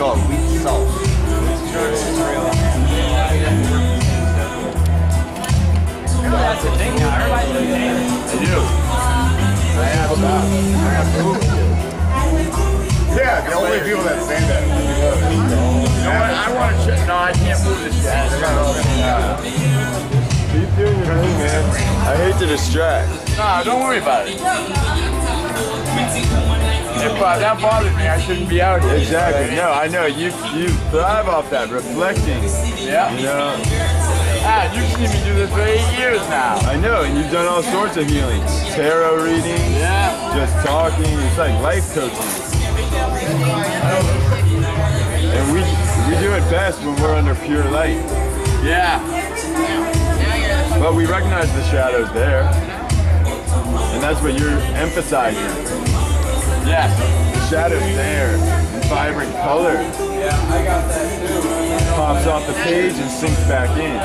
called wheat salt. That's the thing now. Everybody's doing it. I do. I have about. I have moved. Yeah, the only people that say that. You know what? I want to check. No, I can't move this gas. Keep doing your thing, man. I hate to distract. Nah, don't worry about it. If uh, that bothers me, I shouldn't be out here. Exactly. No, I know you you thrive off that reflecting. Yeah. You know, Ah, you've seen me do this for eight years now. I know, and you've done all sorts of healing, tarot reading, Yeah. just talking. It's like life coaching. And we we do it best when we're under pure light. Yeah. But we recognize the shadows there, and that's what you're emphasizing. Yes. The shadows there vibrant color. Pops off the page and sinks back in.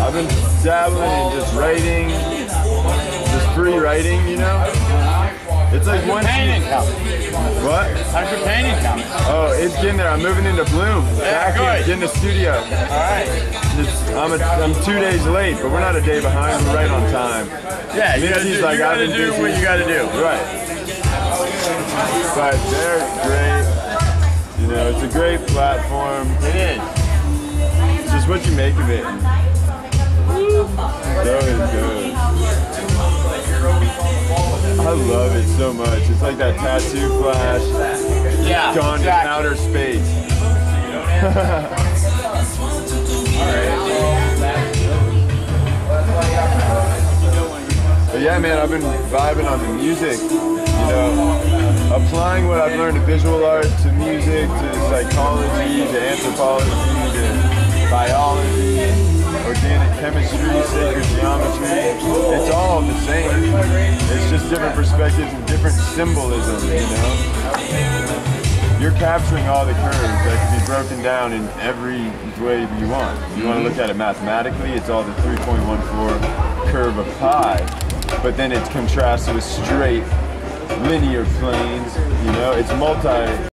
I've been dabbling in just writing, just free writing, you know? It's like one Painting count. What? How's your painting count? Oh, it's getting there. I'm moving into bloom. Back good. in, a studio. All right. It's, I'm, a, I'm two days late, but we're not a day behind. We're right on time. Yeah, you gotta do, you like, I've gotta been do what you gotta do. Right. But they're great. You know, it's a great platform. It is. It's just what you make of it. So good. I love it so much. It's like that tattoo flash Yeah. gone to exactly. outer space. But yeah, man, I've been vibing on the music. You know, applying what I've learned to visual art to music, to psychology, to anthropology, to biology, organic chemistry, sacred geometry. It's all the same. It's just different perspectives and different symbolism, you know? You're capturing all the curves that can be broken down in every way you want. You want to mm-hmm. look at it mathematically, it's all the 3.14 curve of pi, but then it's contrasted with straight linear planes, you know, it's multi